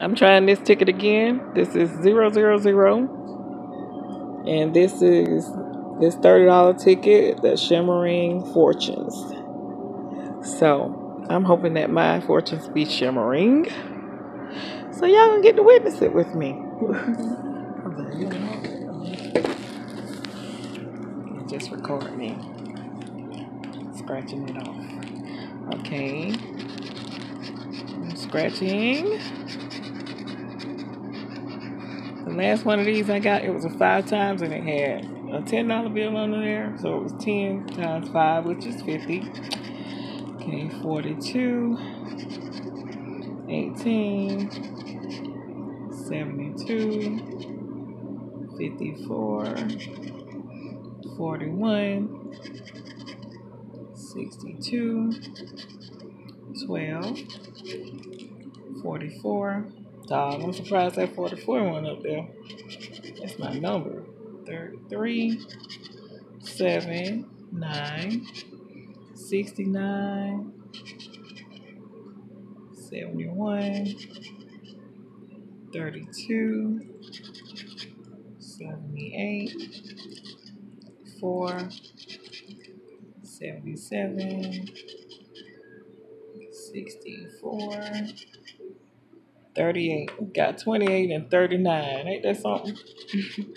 I'm trying this ticket again. This is zero zero zero, and this is this thirty dollar ticket, the Shimmering Fortunes. So I'm hoping that my fortunes be shimmering, so y'all gonna get to witness it with me. Just record me scratching it off. Okay, I'm scratching. The last one of these I got, it was a five times and it had a ten dollar bill under there, so it was ten times five, which is fifty. Okay, 42, 18, 72, 54, 41, 62, 12, 44. Dog, I'm surprised that 44 went up there. That's my number. 33, 7, 9, 69, 71, 32, 78, 4, 77, 64, 38. Got 28 and 39. Ain't that something?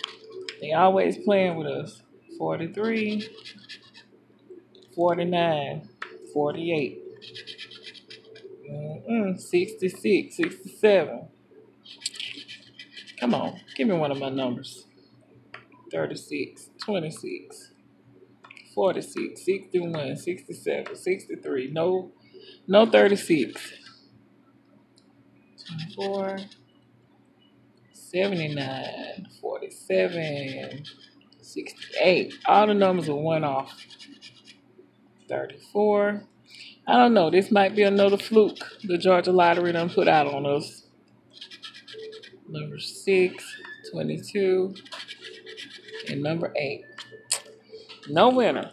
They always playing with us. 43, 49, 48, mm-mm, 66, 67. Come on, give me one of my numbers. 36, 26, 46, 61, 67, 63. No, no 36. 24, 79, 47, 68. All the numbers are one off. 34. I don't know. This might be another fluke the Georgia Lottery done put out on us. Number 6, 22, and number 8. No winner.